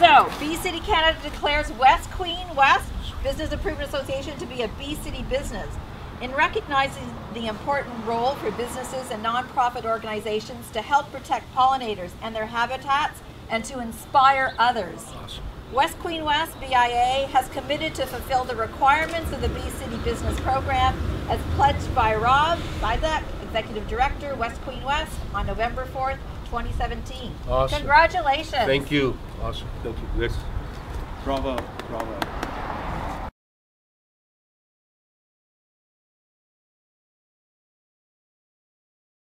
So, Bee City Canada declares West Queen West Business Improvement Association to be a Bee City business. In recognizing the important role for businesses and nonprofit organizations to help protect pollinators and their habitats and to inspire others. Awesome. West Queen West BIA has committed to fulfill the requirements of the Bee City Business Program as pledged by Rob Sysak, Executive Director, West Queen West, on November 4th, 2017. Awesome. Congratulations. Thank you. Awesome. Thank you. Next. Bravo, bravo.